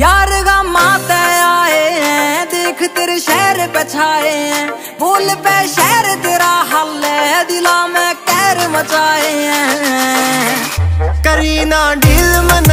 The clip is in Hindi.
यार गा माते आए हैं, देख तेरे शहर बछाए हैं। बोल पे शहर तेरा हल है, दिला में कैर मचाए हैं। करीना डील मन